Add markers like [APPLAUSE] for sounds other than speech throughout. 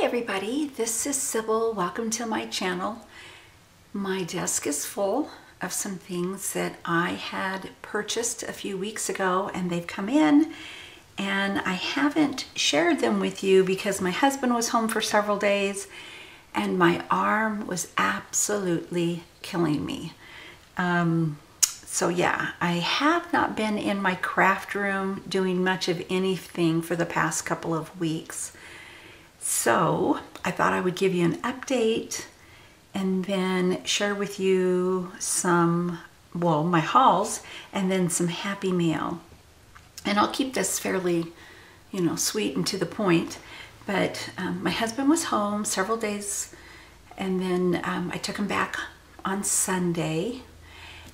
Everybody, this is Sybil. Welcome to my channel. My desk is full of some things that I had purchased a few weeks ago and they've come in and I haven't shared them with you because my husband was home for several days and my arm was absolutely killing me. Um, so yeah, I have not been in my craft room doing much of anything for the past couple of weeks. So I thought I would give you an update and then share with you some, well, my hauls and then some happy mail. And I'll keep this fairly, you know, sweet and to the point. But um, my husband was home several days and then um, I took him back on Sunday.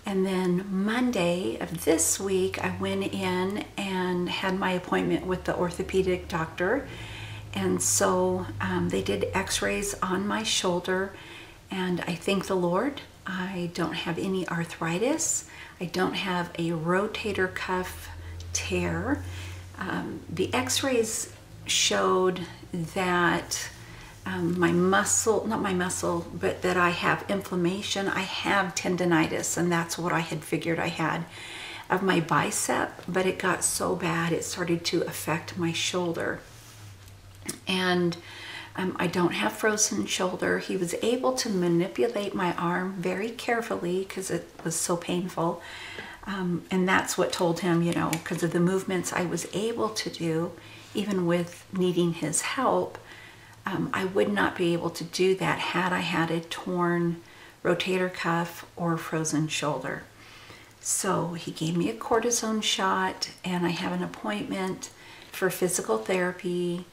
And then Monday of this week, I went in and had my appointment with the orthopedic doctor and so um, they did x-rays on my shoulder and I thank the Lord. I don't have any arthritis. I don't have a rotator cuff tear. Um, the x-rays showed that um, my muscle, not my muscle, but that I have inflammation. I have tendonitis and that's what I had figured I had of my bicep, but it got so bad it started to affect my shoulder and um, I don't have frozen shoulder. He was able to manipulate my arm very carefully because it was so painful. Um, and that's what told him, you know, because of the movements I was able to do, even with needing his help, um, I would not be able to do that had I had a torn rotator cuff or frozen shoulder. So he gave me a cortisone shot and I have an appointment for physical therapy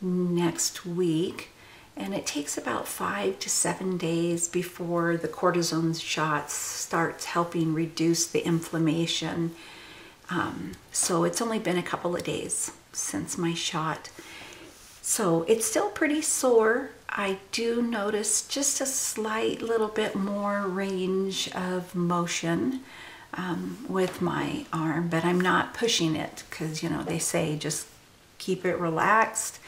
next week. And it takes about five to seven days before the cortisone shots starts helping reduce the inflammation. Um, so it's only been a couple of days since my shot. So it's still pretty sore. I do notice just a slight little bit more range of motion um, with my arm, but I'm not pushing it because, you know, they say just keep it relaxed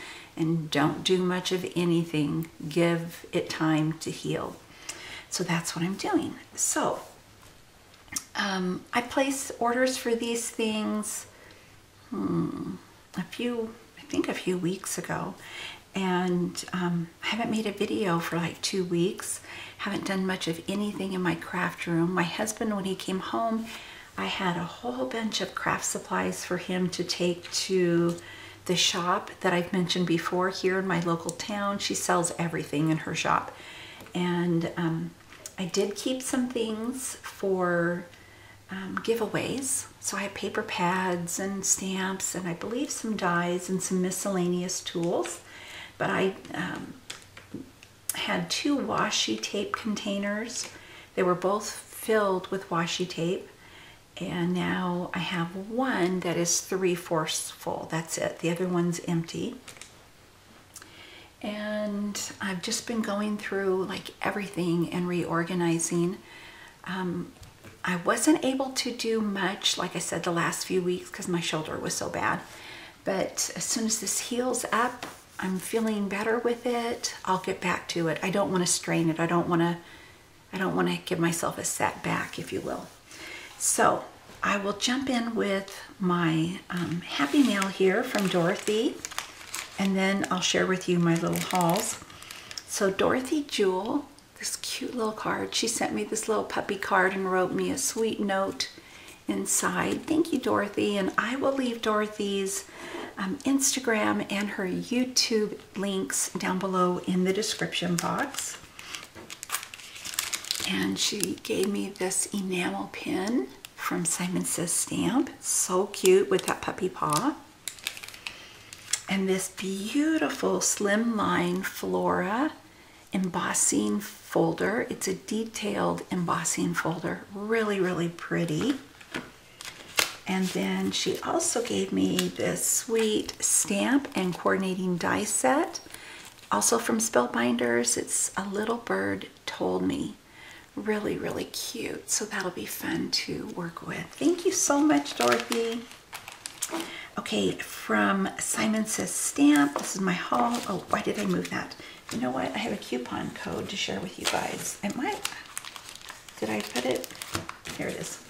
and don't do much of anything. Give it time to heal. So that's what I'm doing. So um, I placed orders for these things hmm, a few, I think a few weeks ago. And um, I haven't made a video for like two weeks. Haven't done much of anything in my craft room. My husband, when he came home, I had a whole bunch of craft supplies for him to take to the shop that I've mentioned before here in my local town. She sells everything in her shop. And um, I did keep some things for um, giveaways. So I have paper pads and stamps and I believe some dies and some miscellaneous tools. But I um, had two washi tape containers. They were both filled with washi tape and now I have one that is three-fourths full. That's it. The other one's empty. And I've just been going through like everything and reorganizing. Um, I wasn't able to do much, like I said, the last few weeks because my shoulder was so bad. But as soon as this heals up, I'm feeling better with it. I'll get back to it. I don't want to strain it. I don't want to I don't want to give myself a setback, if you will. So I will jump in with my um, Happy Mail here from Dorothy, and then I'll share with you my little hauls. So Dorothy Jewell, this cute little card, she sent me this little puppy card and wrote me a sweet note inside. Thank you, Dorothy, and I will leave Dorothy's um, Instagram and her YouTube links down below in the description box. And she gave me this enamel pin from Simon Says Stamp. So cute with that puppy paw. And this beautiful slimline Flora embossing folder. It's a detailed embossing folder. Really, really pretty. And then she also gave me this sweet stamp and coordinating die set. Also from Spellbinders, it's A Little Bird Told Me really, really cute. So that'll be fun to work with. Thank you so much, Dorothy. Okay, from Simon Says Stamp. This is my haul. Oh, why did I move that? You know what? I have a coupon code to share with you guys. It might. Did I put it? Here it is.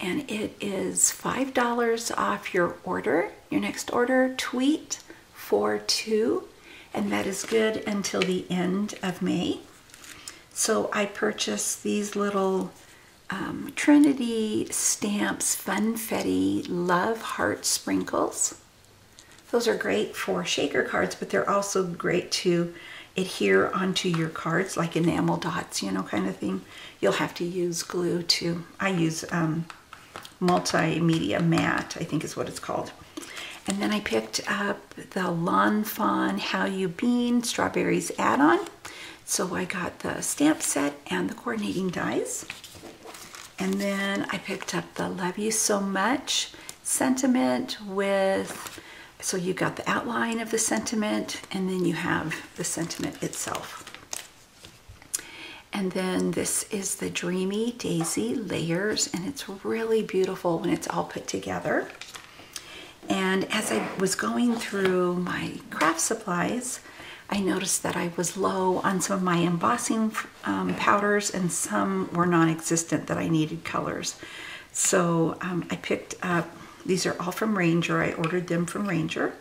And it is $5 off your order, your next order. Tweet 42, and that is good until the end of May. So I purchased these little um, Trinity Stamps Funfetti Love Heart Sprinkles. Those are great for shaker cards, but they're also great to adhere onto your cards like enamel dots, you know, kind of thing. You'll have to use glue too. I use um, multimedia matte, I think is what it's called. And then I picked up the Lawn Fawn How You Bean Strawberries add-on. So I got the stamp set and the coordinating dies. And then I picked up the Love You So Much sentiment with, so you got the outline of the sentiment and then you have the sentiment itself. And then this is the Dreamy Daisy Layers and it's really beautiful when it's all put together. And as I was going through my craft supplies, I noticed that I was low on some of my embossing um, powders and some were non-existent that I needed colors. So um, I picked up, these are all from Ranger. I ordered them from Ranger.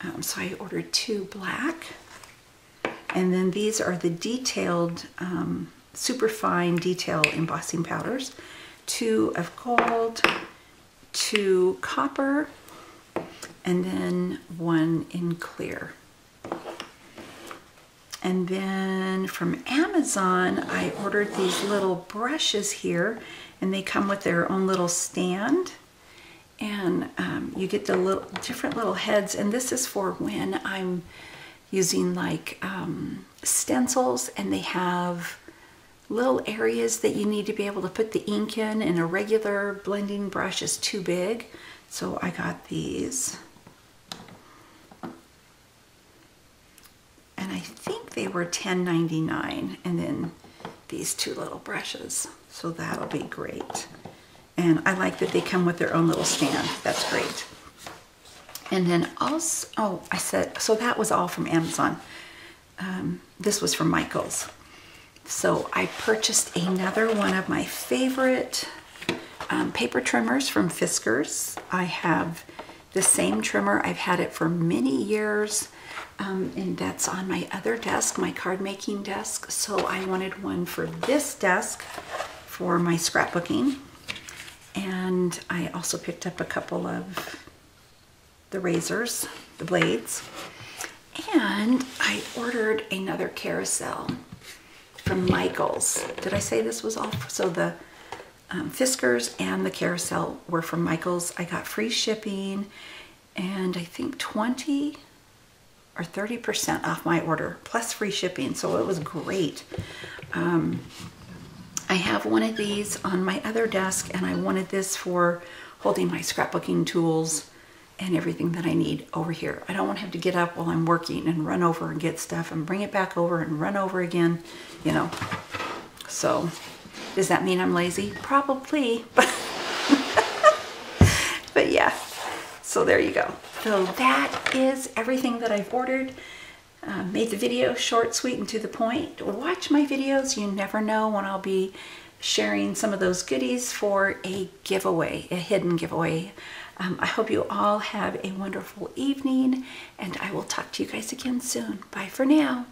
Um, so I ordered two black. And then these are the detailed, um, super fine detail embossing powders. Two of gold, two copper, and then one in clear. And then from Amazon, I ordered these little brushes here and they come with their own little stand. And um, you get the little different little heads. And this is for when I'm using like um, stencils and they have little areas that you need to be able to put the ink in and a regular blending brush is too big. So I got these. And I think they were $10.99 and then these two little brushes. So that'll be great. And I like that they come with their own little stand. That's great. And then also, oh, I said, so that was all from Amazon. Um, this was from Michael's. So I purchased another one of my favorite um, paper trimmers from Fiskars. I have the same trimmer. I've had it for many years. Um, and that's on my other desk, my card making desk. So I wanted one for this desk for my scrapbooking. And I also picked up a couple of the razors, the blades. And I ordered another carousel from Michaels. Did I say this was all? So the um, Fiskars and the carousel were from Michaels. I got free shipping and I think 20 or 30% off my order plus free shipping. So it was great. Um, I have one of these on my other desk and I wanted this for holding my scrapbooking tools and everything that I need over here. I don't want to have to get up while I'm working and run over and get stuff and bring it back over and run over again, you know. So does that mean I'm lazy? Probably, but, [LAUGHS] but yeah. So there you go. So that is everything that I've ordered. Uh, made the video short, sweet, and to the point. Watch my videos. You never know when I'll be sharing some of those goodies for a giveaway, a hidden giveaway. Um, I hope you all have a wonderful evening, and I will talk to you guys again soon. Bye for now.